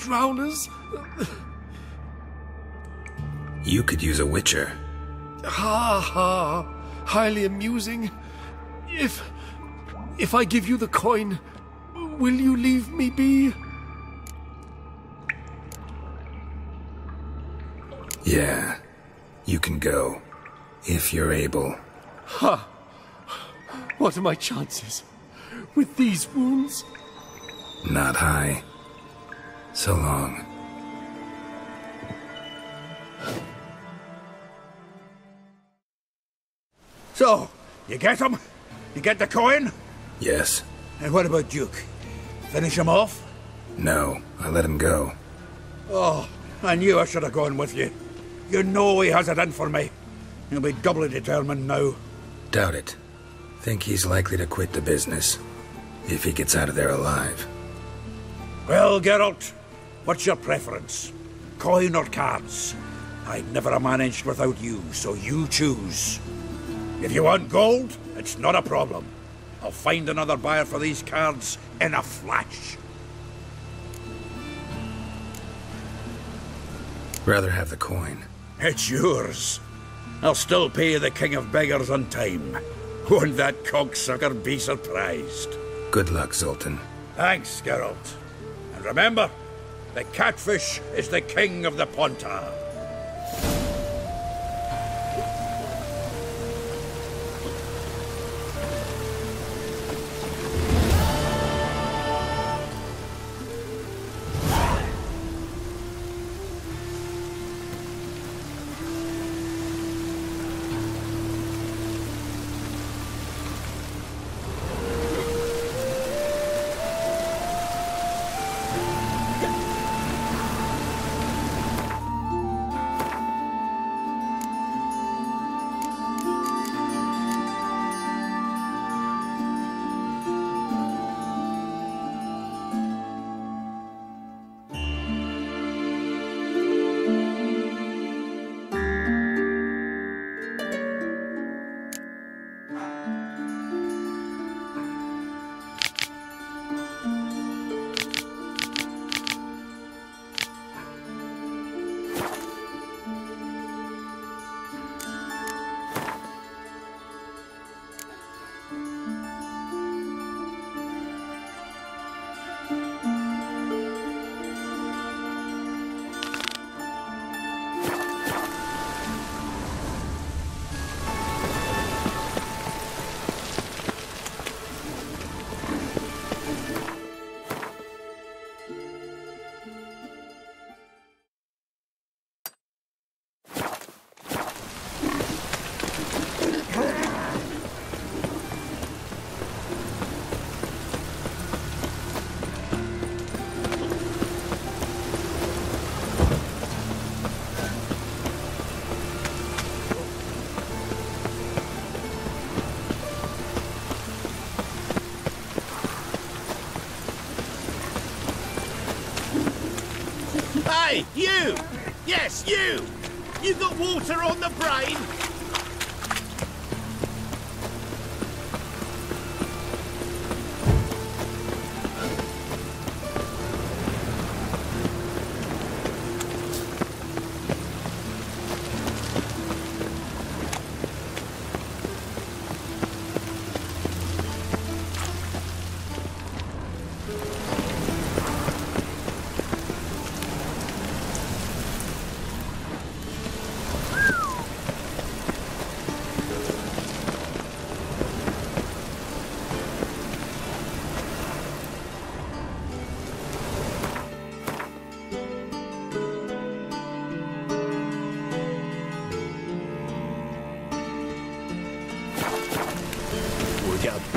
drowners. You could use a witcher. Ha ha. Highly amusing. If. If I give you the coin, will you leave me be? Yeah. You can go. If you're able. Ha! What are my chances? With these wounds? Not high. So long. So, you get him? You get the coin? Yes. And what about Duke? Finish him off? No. I let him go. Oh, I knew I should have gone with you. You know he has it in for me. He'll be doubly determined now. Doubt it. Think he's likely to quit the business. If he gets out of there alive. Well, Geralt, what's your preference? Coin or cards? I'd never have managed without you, so you choose. If you want gold, it's not a problem. I'll find another buyer for these cards in a flash. Rather have the coin. It's yours. I'll still pay the King of Beggars on time. Won't that cocksucker be surprised? Good luck, Zoltan. Thanks, Geralt. And remember, the catfish is the king of the Pontar. Yes, you! You got water on the brain?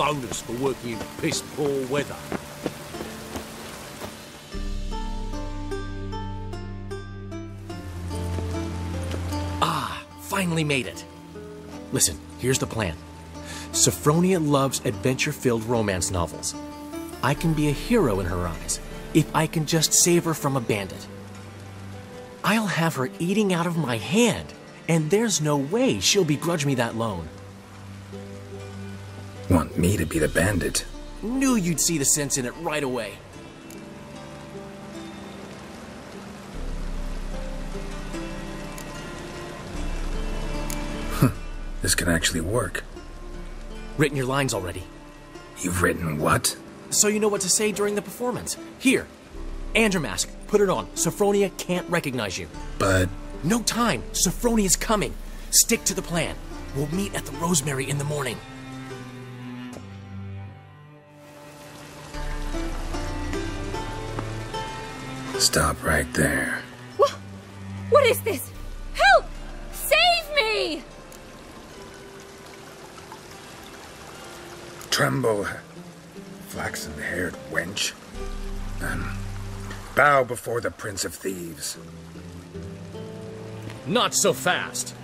Bonus for working in piss poor weather. Ah, finally made it. Listen, here's the plan. Sophronia loves adventure filled romance novels. I can be a hero in her eyes if I can just save her from a bandit. I'll have her eating out of my hand, and there's no way she'll begrudge me that loan. Want me to be the bandit? Knew you'd see the sense in it right away. This can actually work. Written your lines already, You've written what? so you know what to say during the performance. Here, Andromask, put it on. Sophronia can't recognize you. But No time. Sophronia's coming. Stick to the plan. We'll meet at the Rosemary in the morning. Stop right there. What? What is this? Help! Save me! Tremble, flaxen haired wench. Um, bow before the Prince of Thieves. Not so fast.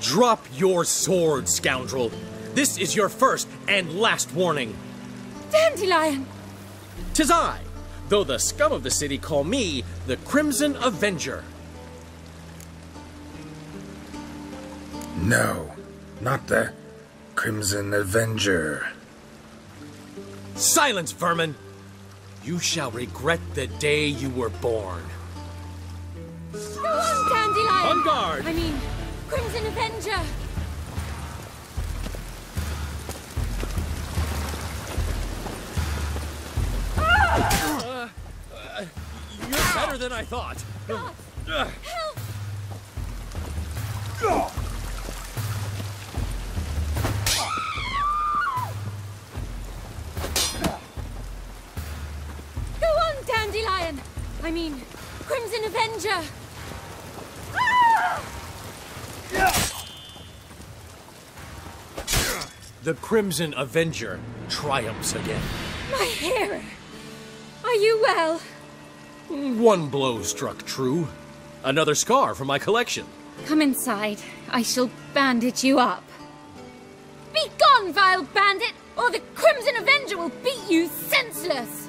Drop your sword, scoundrel. This is your first and last warning. Dandelion! Tis I, though the scum of the city call me the Crimson Avenger. No, not the Crimson Avenger. Silence, vermin! You shall regret the day you were born. Go on, Dandelion! On guard! I mean, Crimson Avenger! Better than I thought. Help! Go on, Dandelion! I mean, Crimson Avenger! The Crimson Avenger triumphs again. My hair! Are you well? One blow struck true. Another scar from my collection. Come inside. I shall bandage you up. Be gone, vile bandit, or the Crimson Avenger will beat you senseless!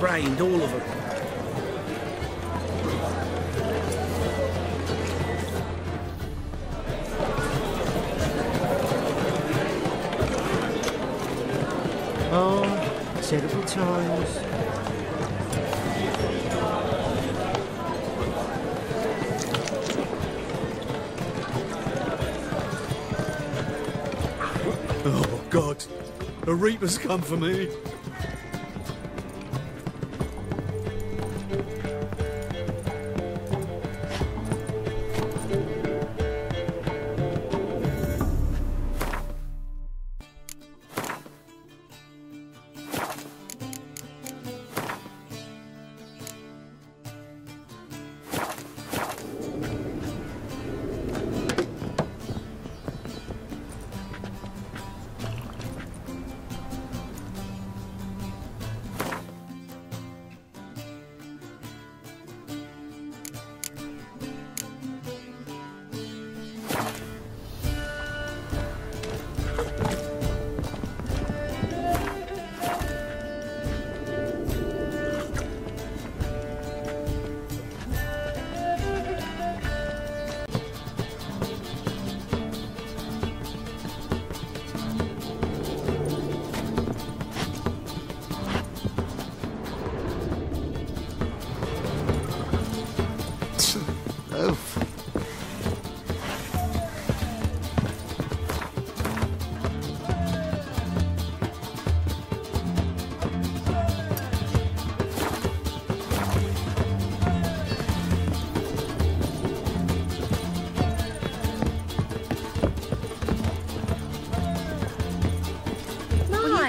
Hair-brained, all of them. Oh, terrible times. Oh, God. A reaper's come for me.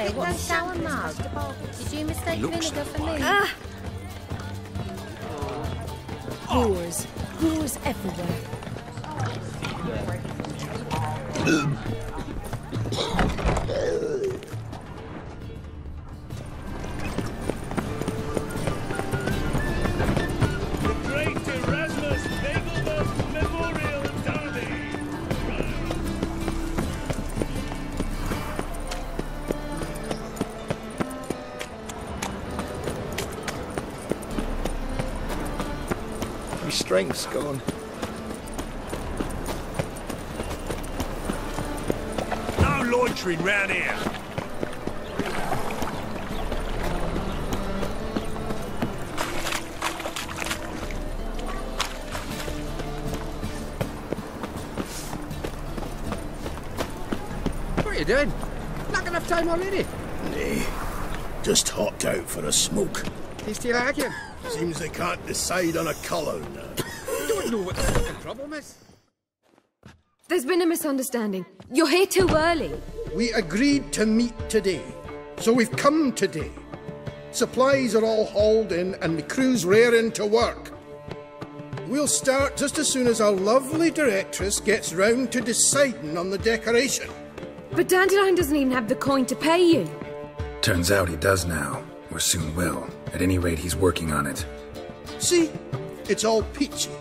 Take that sour mug. Did you mistake vinegar for me? Ah. Whores. Whores everywhere. My strength's gone. No loitering round here. What are you doing? Not enough time already. Nay, just hopped out for a smoke. He's still arguing. Seems they can't decide on a colour now. Don't know what the fucking problem is. There's been a misunderstanding. You're here too early. We agreed to meet today, so we've come today. Supplies are all hauled in and the crew's raring to work. We'll start just as soon as our lovely directress gets round to deciding on the decoration. But Dandelion doesn't even have the coin to pay you. Turns out he does now, or soon will. At any rate, he's working on it. See, it's all peachy.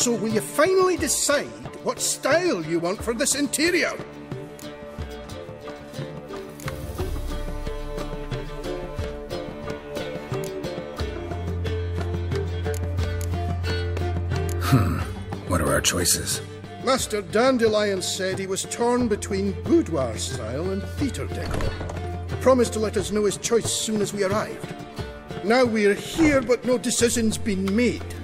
So will you finally decide what style you want for this interior? Hmm. What are our choices? Master Dandelion said he was torn between boudoir style and theatre decor. Promised to let us know his choice as soon as we arrived. Now we're here, but no decision's been made.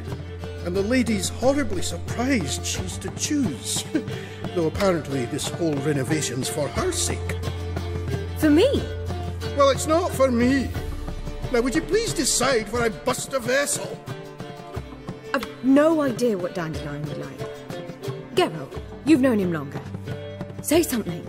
And the lady's horribly surprised she's to choose. Though apparently this whole renovation's for her sake. For me? Well, it's not for me. Now, would you please decide where I bust a vessel? I've no idea what Dandelion would like. Geralt, you've known him longer. Say something.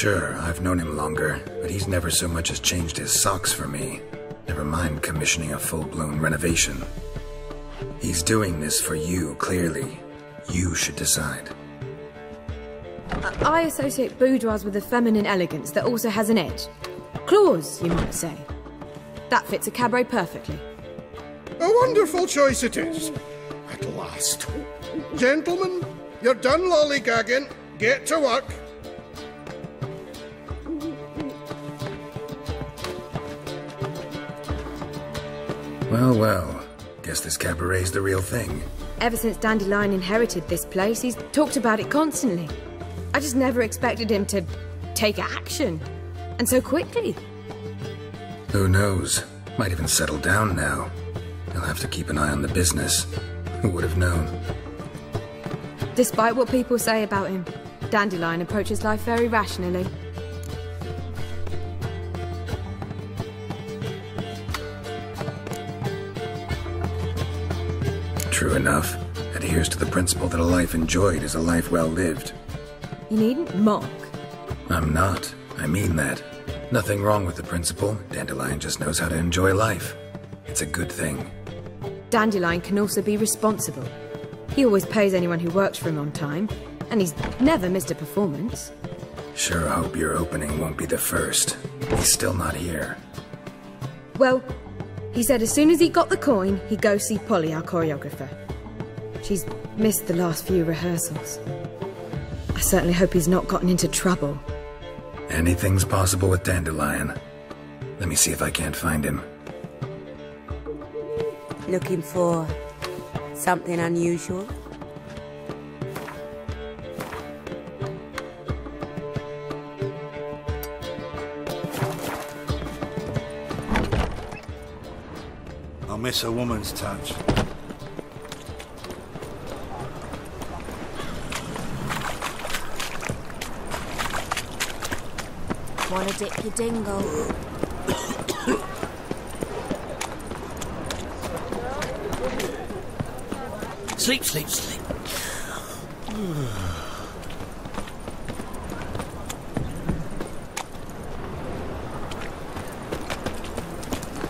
Sure, I've known him longer, but he's never so much as changed his socks for me. Never mind commissioning a full-blown renovation. He's doing this for you, clearly. You should decide. I I associate boudoirs with a feminine elegance that also has an edge. Claws, you might say. That fits a cabaret perfectly. A wonderful choice it is. At last. Gentlemen, you're done lollygagging. Get to work. Well, well. Guess this cabaret's the real thing. Ever since Dandelion inherited this place, he's talked about it constantly. I just never expected him to take action. And so quickly. Who knows? Might even settle down now. He'll have to keep an eye on the business. Who would have known? Despite what people say about him, Dandelion approaches life very rationally. Enough. Adheres to the principle that a life enjoyed is a life well lived. You needn't mock. I'm not. I mean that. Nothing wrong with the principle. Dandelion just knows how to enjoy life. It's a good thing. Dandelion can also be responsible. He always pays anyone who works for him on time, and he's never missed a performance. Sure hope your opening won't be the first. He's still not here. Well, he said as soon as he got the coin, he'd go see Polly, our choreographer. She's missed the last few rehearsals. I certainly hope he's not gotten into trouble. Anything's possible with Dandelion. Let me see if I can't find him. Looking for something unusual? I miss a woman's touch. Wanna dip your dingle? Sleep, sleep, sleep.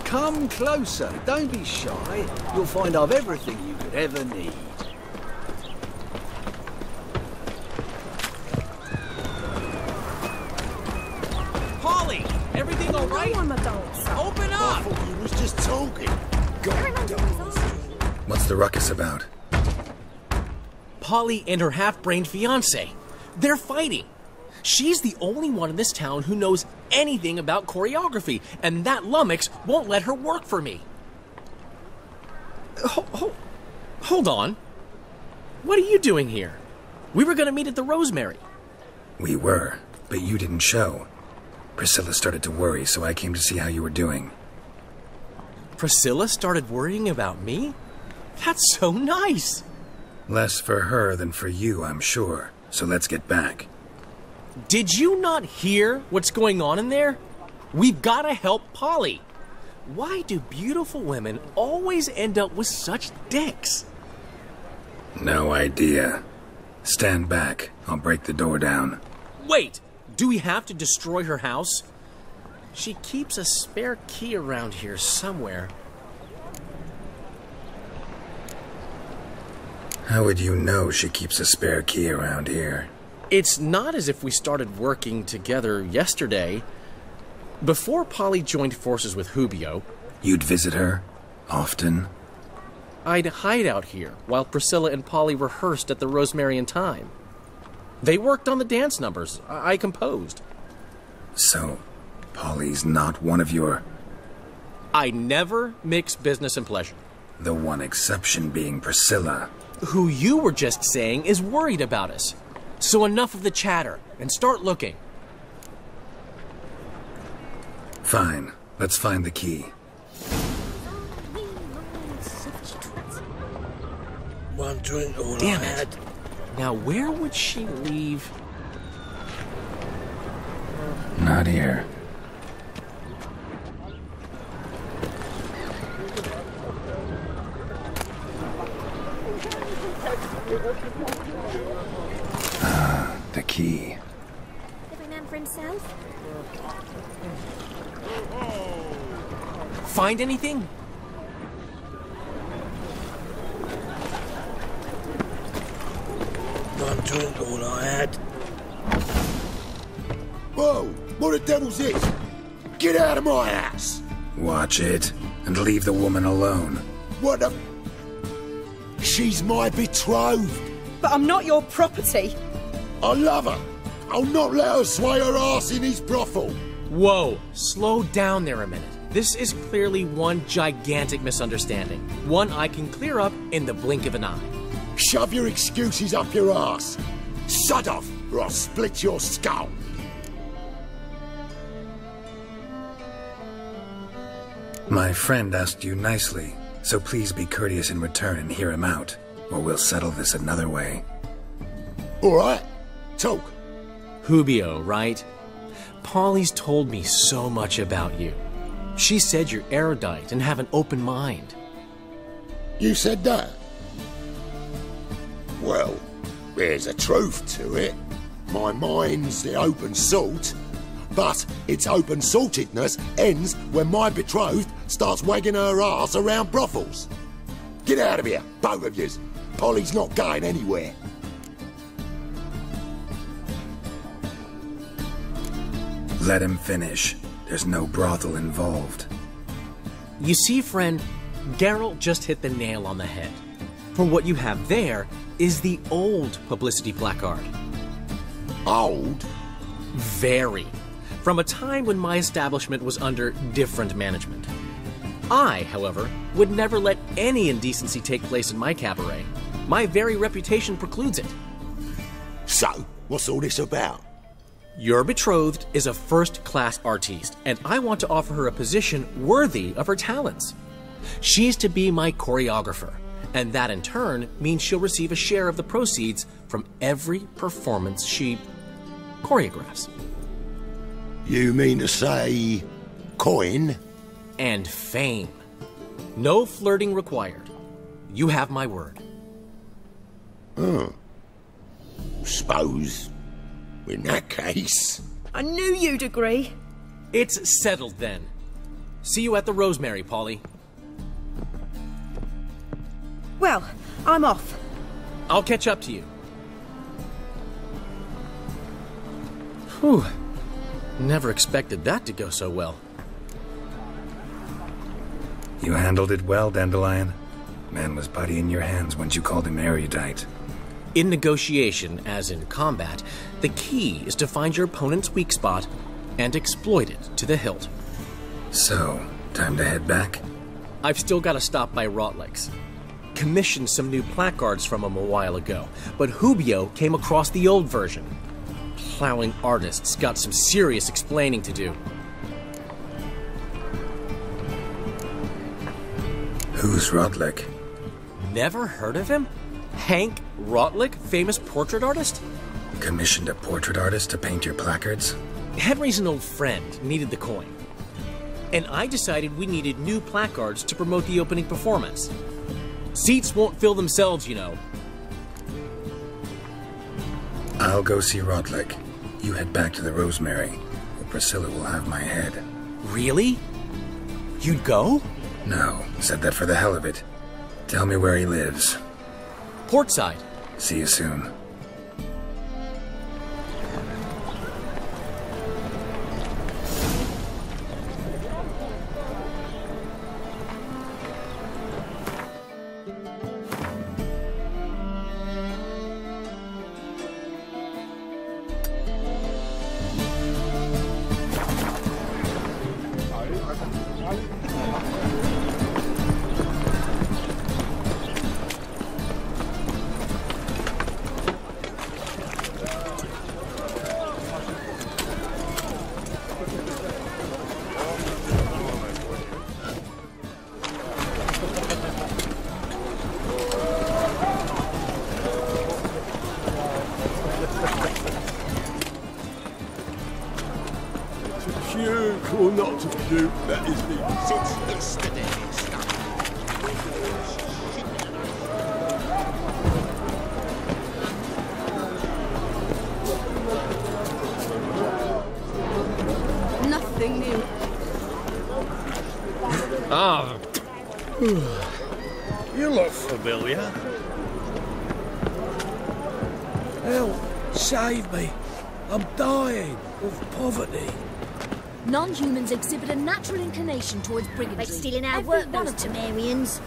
Come closer. Don't be shy. You'll find I've everything you could ever need. Was just. What's the ruckus about? Polly and her half-brained fiance. They're fighting. She's the only one in this town who knows anything about choreography, and that lummox won't let her work for me. Ho- ho- hold on. What are you doing here? We were going to meet at the Rosemary. We were, but you didn't show. Priscilla started to worry, so I came to see how you were doing. Priscilla started worrying about me? That's so nice. Less for her than for you, I'm sure. So let's get back. Did you not hear what's going on in there? We've got to help Polly. Why do beautiful women always end up with such dicks? No idea. Stand back. I'll break the door down. Wait, do we have to destroy her house? She keeps a spare key around here somewhere. How would you know she keeps a spare key around here? It's not as if we started working together yesterday. Before Polly joined forces with Hubio, You'd visit her? Often? I'd hide out here while Priscilla and Polly rehearsed at the Rosemary and Thyme. They worked on the dance numbers I composed. So, Polly's not one of your. I never mix business and pleasure. The one exception being Priscilla. Who you were just saying is worried about us. So enough of the chatter and start looking. Fine. Let's find the key. One all Damn I it. had. Now, where would she leave? Not here. Ah, the key. Every man for himself. Find anything? One drink all I had. Whoa! What the devil's this? Get out of my house! Watch it, and leave the woman alone. What the... She's my betrothed. But I'm not your property. I love her. I'll not let her sway her ass in his brothel. Whoa, slow down there a minute. This is clearly one gigantic misunderstanding. One I can clear up in the blink of an eye. Shove your excuses up your ass. Shut off, or I'll split your skull. My friend asked you nicely, so please be courteous in return and hear him out, or we'll settle this another way. All right, talk. Hubio, right? Polly's told me so much about you. She said you're erudite and have an open mind. You said that? Well, there's a truth to it. My mind's the open salt, but its open saltedness ends when my betrothed starts wagging her ass around brothels. Get out of here, both of yous. Polly's not going anywhere. Let him finish. There's no brothel involved. You see, friend, Geralt just hit the nail on the head. For what you have there is the old publicity placard. Old? Very. From a time when my establishment was under different management. I, however, would never let any indecency take place in my cabaret. My very reputation precludes it. So, what's all this about? Your betrothed is a first class artiste, and I want to offer her a position worthy of her talents. She's to be my choreographer, and that in turn means she'll receive a share of the proceeds from every performance she choreographs. You mean to say... coin? And fame. No flirting required. You have my word. Hmm. Suppose. In that case. I knew you'd agree. It's settled then. See you at the Rosemary, Polly. Well, I'm off. I'll catch up to you. Whew. Never expected that to go so well. You handled it well, Dandelion. Man was putty in your hands once you called him erudite. In negotiation, as in combat, the key is to find your opponent's weak spot and exploit it to the hilt. So, time to head back? I've still got to stop by Rotlick's. Commissioned some new placards from him a while ago, but Hubio came across the old version. Plowing artists got some serious explaining to do. Who's Rotlick? Never heard of him? Hank Rotlick, famous portrait artist? Commissioned a portrait artist to paint your placards? Henry's an old friend, needed the coin. And I decided we needed new placards to promote the opening performance. Seats won't fill themselves, you know. I'll go see Rotlick. You head back to the Rosemary, or Priscilla will have my head. Really? You'd go? No, said that for the hell of it. Tell me where he lives. Portside. See you soon. Work, one those. Temerians.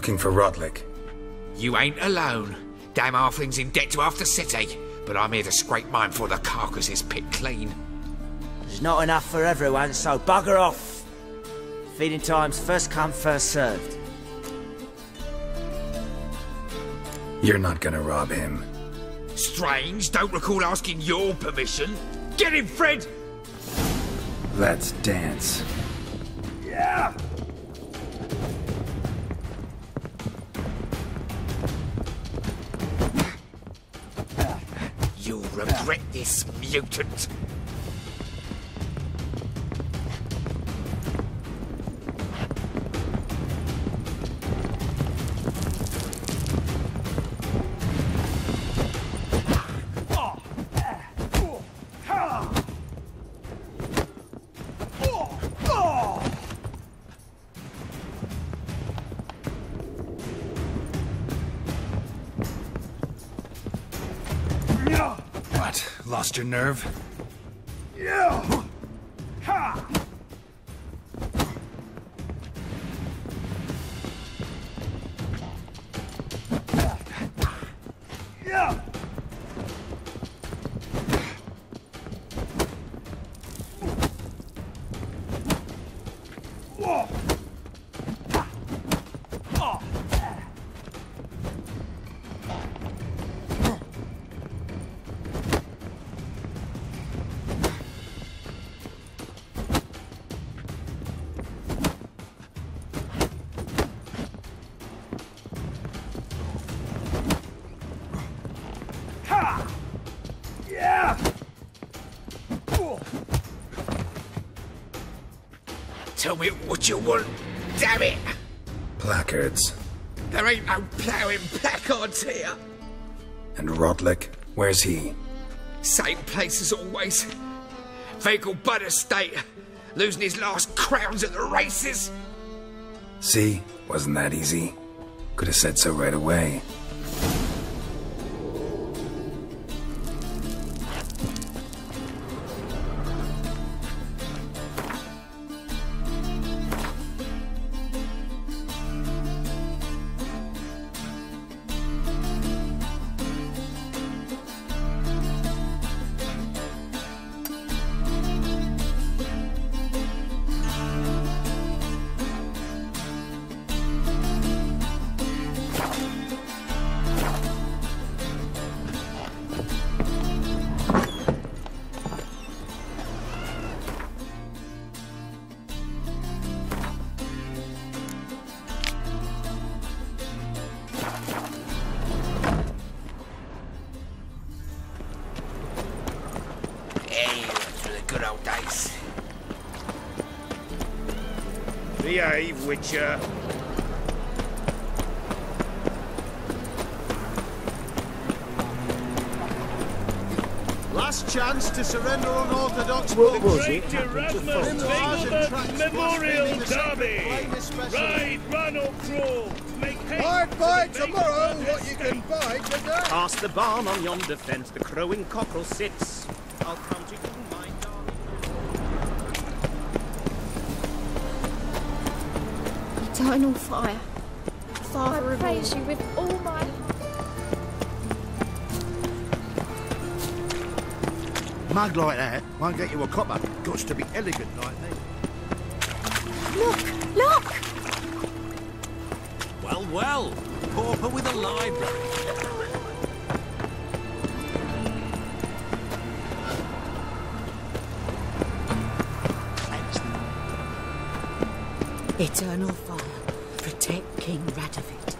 Looking for Rotlick. You ain't alone. Damn halfling's in debt to half the city, but I'm here to scrape mine before the carcass is picked clean. There's not enough for everyone, so bugger off. Feeding time's first come, first served. You're not gonna rob him. Strange, don't recall asking your permission. Get him, Fred! Let's dance. Yeah! This, mutant. Your nerve? Yeah! Ha! Yeah! What you want, damn it! Placards. There ain't no ploughing placards here. And Rotlick, where's he? Same place as always. Vegelbud Estate. Losing his last crowns at the races. See? Wasn't that easy? Could have said so right away. Behave, Witcher. Uh, Last chance to surrender unorthodox What books. was it? Great Erasmus Memoirs and Dingleton tracts Memorial blaspheming the sacred Derby. Ride, run or crawl. Make haste Hard by tomorrow what you can buy today. Past the barn on yonder fence, the crowing cockerel sits. I'll count it in my Eternal fire. Fire I praise you with all my heart. Mug like that won't get you a copper. Got to be elegant like me. Look! Look! Well, well. Pauper with a library. Eternal fire, protect King Radovid.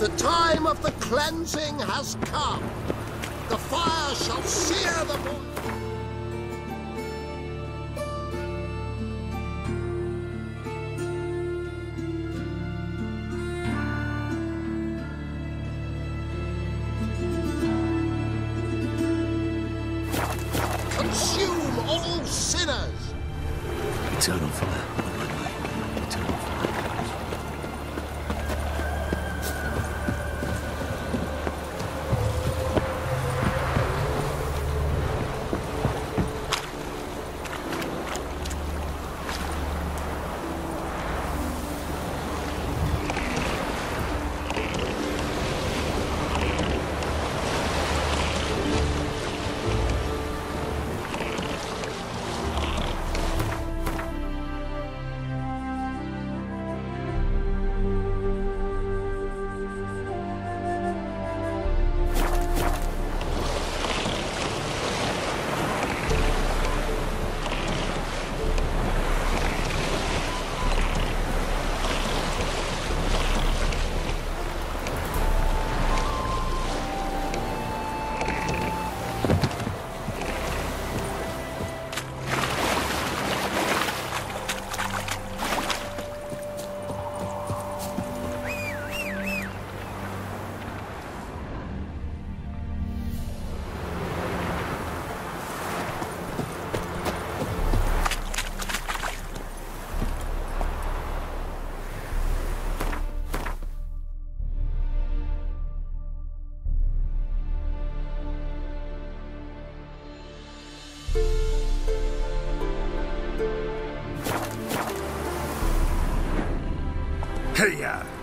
The time of the cleansing has come. The fire shall sear the boy. Consume all sinners. Eternal fire Hiya!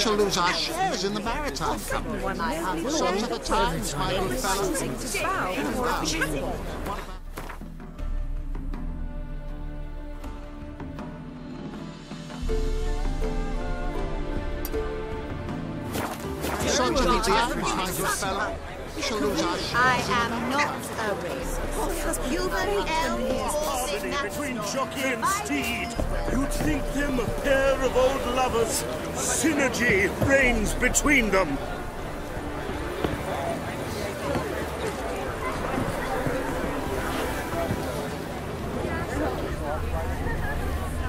Shall lose our shares in the maritime company. So to the times, my good fellow. So to the times, my good fellow. We shall lose our shares. I am not a racist. Human Harmony between jockey and steed. You'd think them a pair of old lovers. Synergy reigns between them.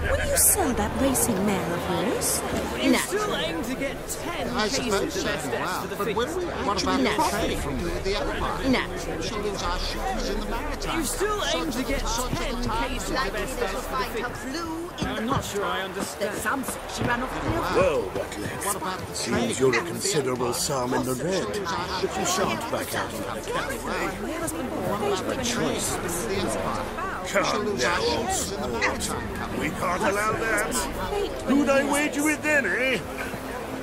Will you sell that racing mare of yours? You No. still aim to get ten I cases suppose of so. Best X Wow. for the But when we, what about No. profit from the Empire? No. We shall lose our shares in the maritime. You still aim to get So to the ten times, cases of my best good X for the. I'm not sure I understand. Some she ran off the cliff. Well, Butler, seems you're a considerable sum in the red, but you shan't back out on the Come now, old sport. We can't allow that. Who'd I wager with then, eh?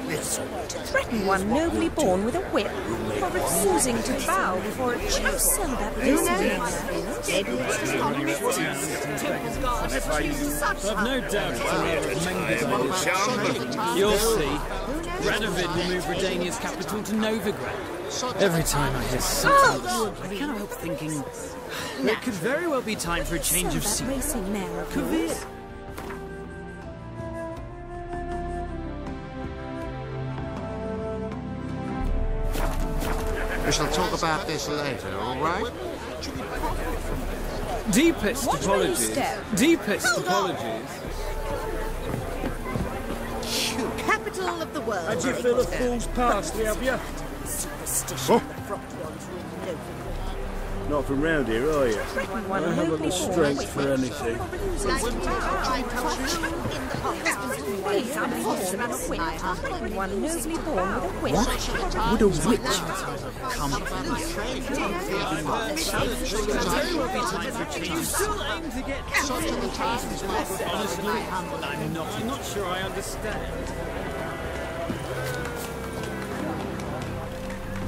To threaten one nobly born with a whip for refusing to bow before a chief. Will you sell that racing mare of? I've no doubt it's another of Menge's You'll see. Radovid will move Redania's capital to Novigrad. Every time I hear something, I cannot help thinking it could very well be time for a change of Sell scene. that We shall talk about this later, all right? Deepest Watch apologies. Deepest Hold on. apologies. Capital of the world. Had you fill a fool's parsley, have you? Oh. Not from round here, are you? I haven't nobly the strength for anything. One nobly a. Would a witch come You still aim to get Honestly, I'm not, I'm not sure I understand.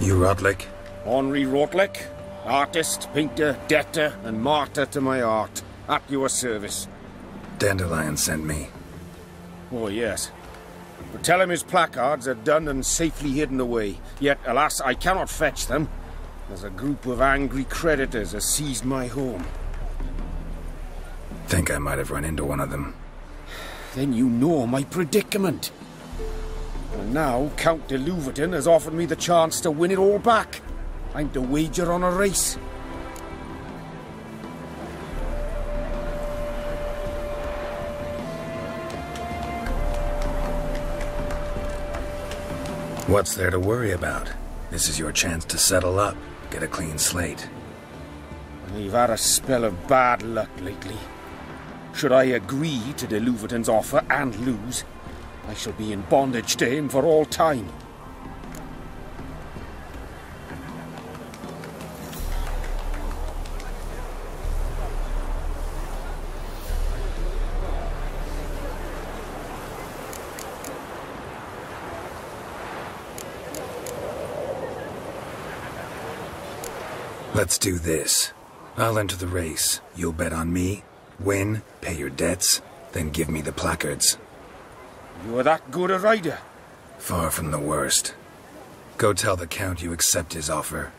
You Rotlick? Henri Rotlick, artist, painter, debtor, and martyr to my art, at your service. Dandelion sent me. Oh, yes. But tell him his placards are done and safely hidden away. Yet, alas, I cannot fetch them, as a group of angry creditors has seized my home. Think I might have run into one of them. Then you know my predicament. And now Count de Louverton has offered me the chance to win it all back. I'm to wager on a race. What's there to worry about? This is your chance to settle up, get a clean slate. I've had a spell of bad luck lately. Should I agree to de Louverton's offer and lose, I shall be in bondage to him for all time. Let's do this. I'll enter the race. You'll bet on me, win, pay your debts, then give me the placards. You're that good a rider? Far from the worst. Go tell the Count you accept his offer.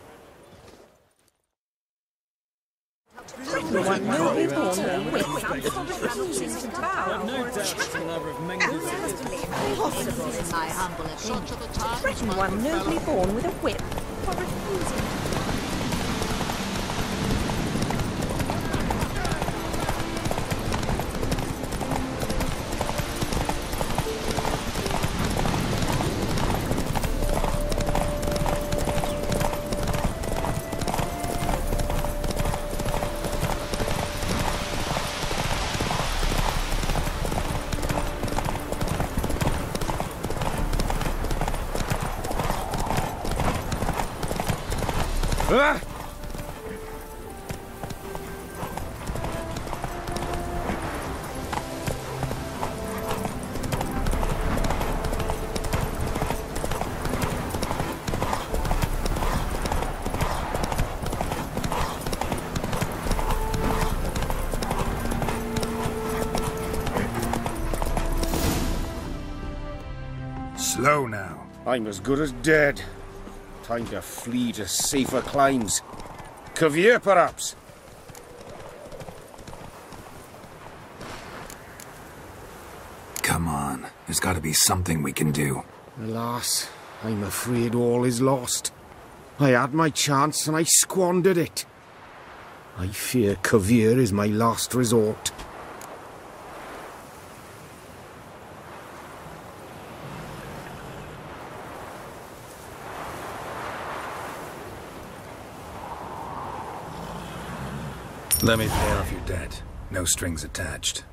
One nobly born with a whip for refusing to bow No before a doubt chief. it's another of Menge's Possible, in my humble opinion. Threaten one nobly born with a whip for refusing. I'm as good as dead. Time to flee to safer climes. Kovir, perhaps? Come on. There's got to be something we can do. Alas, I'm afraid all is lost. I had my chance and I squandered it. I fear Kovir is my last resort. Let me pay off your debt. No strings attached.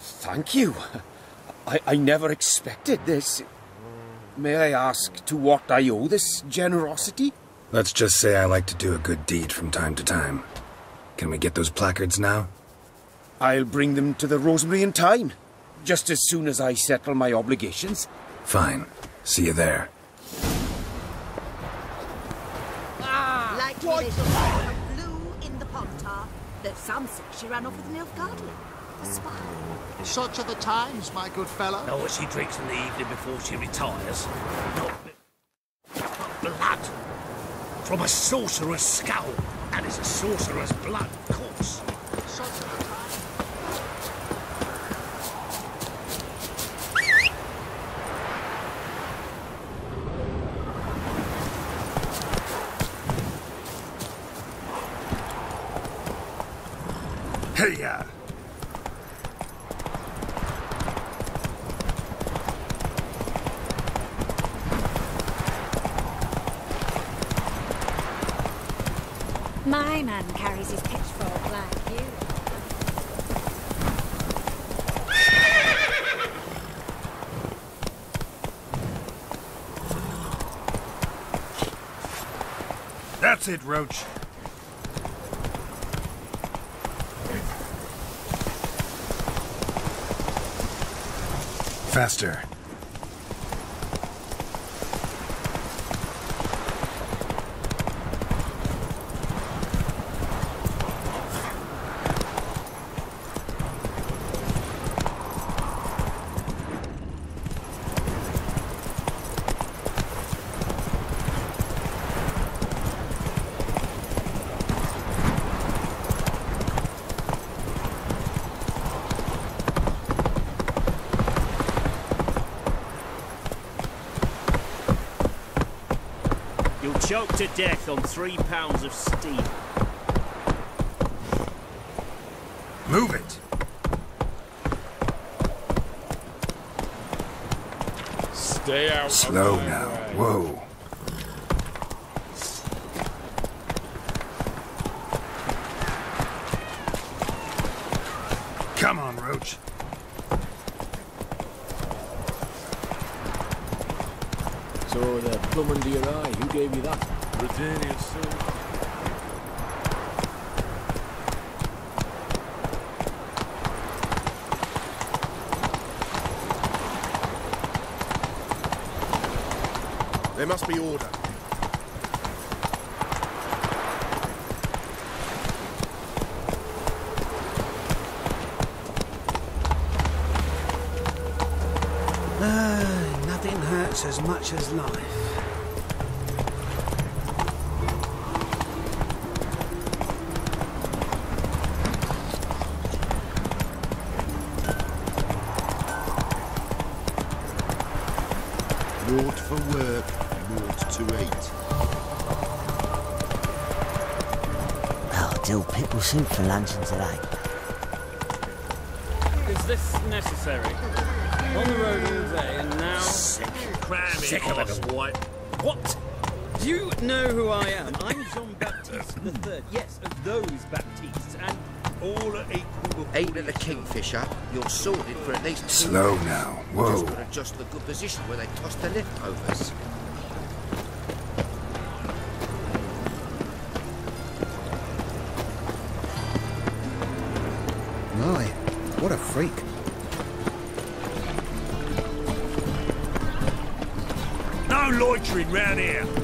Thank you. I, I never expected this. May I ask to what I owe this generosity? Let's just say I like to do a good deed from time to time. Can we get those placards now? I'll bring them to the Rosemary in time. Just as soon as I settle my obligations. Fine. See you there. Ah, like tar. That some say she ran off with Nilfgaardian. A spy. Such are the times, my good fellow. Know what she drinks in the evening before she retires? Not blood. From a sorcerer's skull. And it's a sorcerer's blood, of course. Such are the times. Hey ya! My man carries his pitchfork like you. That's it, Roach. Faster. You'll to death on three pounds of steam. Move it! Stay out. Slow now. way. Whoa. Come on, Roach. So the plum under your eye, who gave you that? Britannia, sir. There must be order. Ah, nothing hurts as much as life. Dill pickle soup for luncheon today. Is this necessary? On the road all day and now... Sick. Cram Sick it, of it. Oswald. What? Do you know who I am? I'm Jean Baptiste the Third. Yes, of those Baptistes, and all are equal. Aim at the Kingfisher, you're sorted for at least Slow now. Whoa. Just gotta adjust the good position where they toss the leftovers. Loitering round here.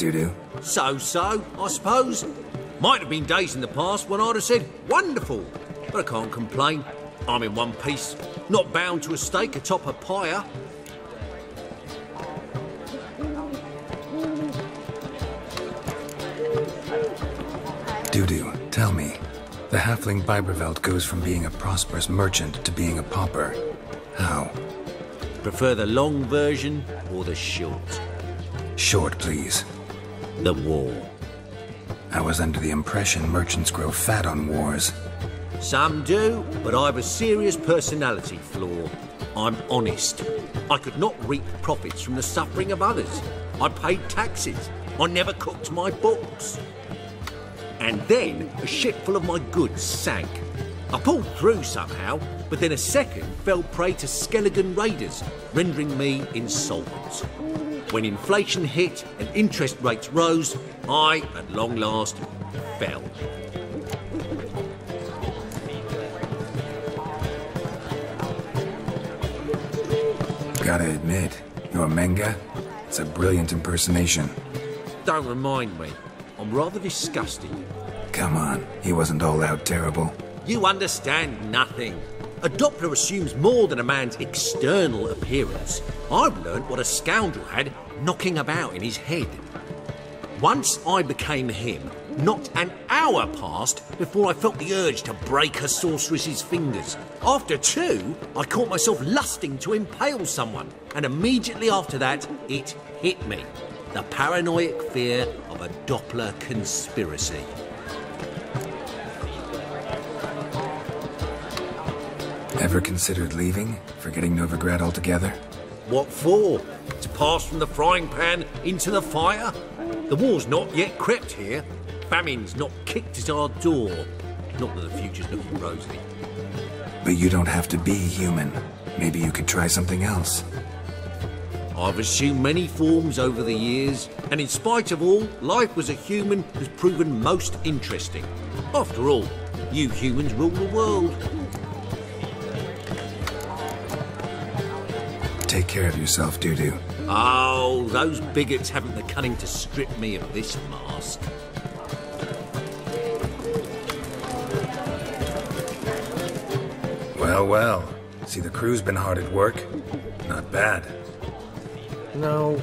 How are things, Dudu? So-so, I suppose. Might have been days in the past when I'd have said, wonderful. But I can't complain. I'm in one piece, not bound to a stake atop a pyre. Dudu, tell me. The halfling Biberveld goes from being a prosperous merchant to being a pauper. How? Prefer the long version or the short? Short, please. The war. I was under the impression merchants grow fat on wars. Some do, but I've a serious personality flaw. I'm honest. I could not reap profits from the suffering of others. I paid taxes. I never cooked my books. And then a ship full of my goods sank. I pulled through somehow, but then a second fell prey to Skelligan raiders, rendering me insolvent. When inflation hit and interest rates rose, I, at long last, fell. Gotta admit, your Menge? It's a brilliant impersonation. Don't remind me. I'm rather disgusted. Come on, he wasn't all out terrible. You understand nothing. A Doppler assumes more than a man's external appearance. I've learnt what a scoundrel had knocking about in his head. Once I became him, not an hour passed before I felt the urge to break a sorceress's fingers. After two, I caught myself lusting to impale someone, and immediately after that, it hit me. The paranoid fear of a Doppler conspiracy. Ever considered leaving? Forgetting Novigrad altogether? What for? To pass from the frying pan into the fire? The war's not yet crept here. Famine's not kicked at our door. Not that the future's looking rosy. But you don't have to be human. Maybe you could try something else. I've assumed many forms over the years, and in spite of all, life as a human has proven most interesting. After all, you humans rule the world. Take care of yourself, Dudu. Oh, those bigots haven't the cunning to strip me of this mask. Well, well. See, the crew's been hard at work. Not bad. No,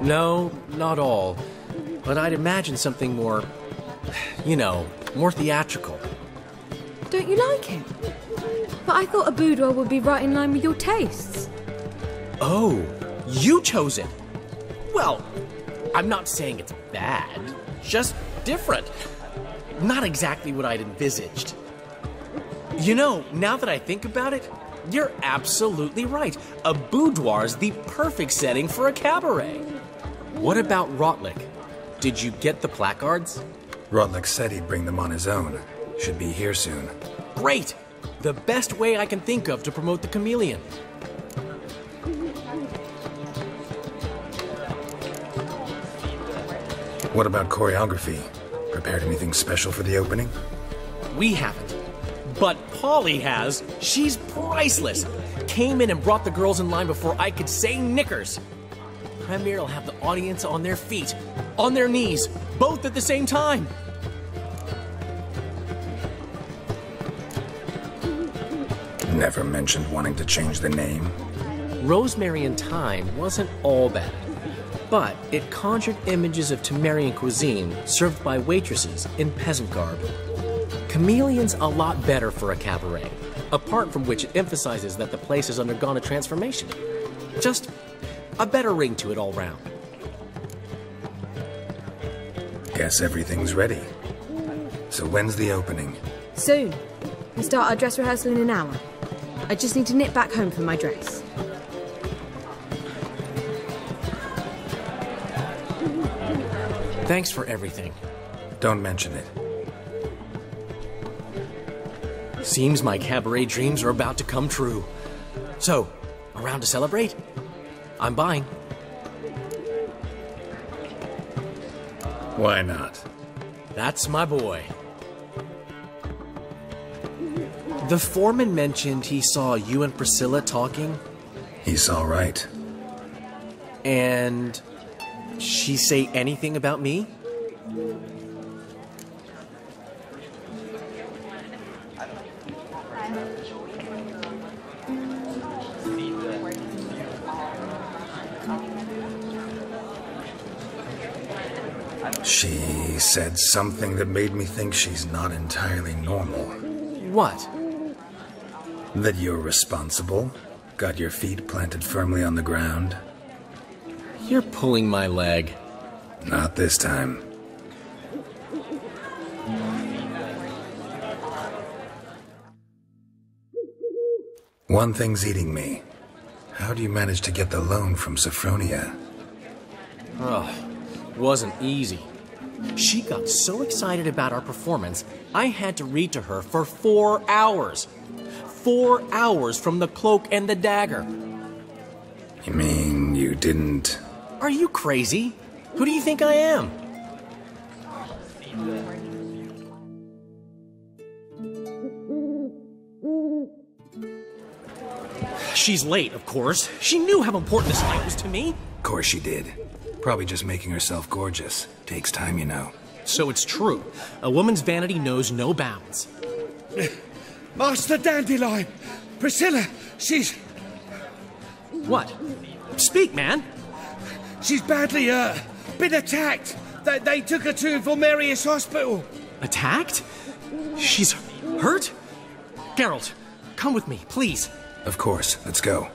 no, not all. But I'd imagine something more, you know, more theatrical. Don't you like it? But I thought a boudoir would be right in line with your tastes. Oh, you chose it. Well, I'm not saying it's bad, just different. Not exactly what I'd envisaged. You know, now that I think about it, you're absolutely right. A boudoir's the perfect setting for a cabaret. What about Rotlick? Did you get the placards? Rotlick said he'd bring them on his own. Should be here soon. Great! The best way I can think of to promote the chameleon. What about choreography? Prepared anything special for the opening? We haven't. But Polly has. She's priceless. Came in and brought the girls in line before I could say knickers. Premier will have the audience on their feet, on their knees, both at the same time. Never mentioned wanting to change the name. Rosemary and Thyme wasn't all bad, but it conjured images of Temerian cuisine served by waitresses in peasant garb. Chameleon's a lot better for a cabaret, apart from which it emphasizes that the place has undergone a transformation. Just a better ring to it all round. guess everything's ready. So when's the opening? Soon. We start our dress rehearsal in an hour. I just need to nip back home for my dress. Thanks for everything. Don't mention it. Seems my cabaret dreams are about to come true. So, around to celebrate? I'm buying. Why not? That's my boy. The foreman mentioned he saw you and Priscilla talking, He's all right. and she say anything about me? She said something that made me think she's not entirely normal. What? That you're responsible, got your feet planted firmly on the ground. You're pulling my leg. Not this time. One thing's eating me. How do you manage to get the loan from Sophronia? Oh, wasn't easy. She got so excited about our performance, I had to read to her for four hours. Four hours from the cloak and the dagger. You mean you didn't? Are you crazy? Who do you think I am? She's late, of course. She knew how important this night was to me. Of course she did. Probably just making herself gorgeous. Takes time, you know. So it's true. A woman's vanity knows no bounds. Master Dandelion! Priscilla, she's. What? Speak, man! She's badly hurt. Been attacked. They, they took her to Volmerius Hospital. Attacked? She's hurt? Geralt, come with me, please. Of course. Let's go.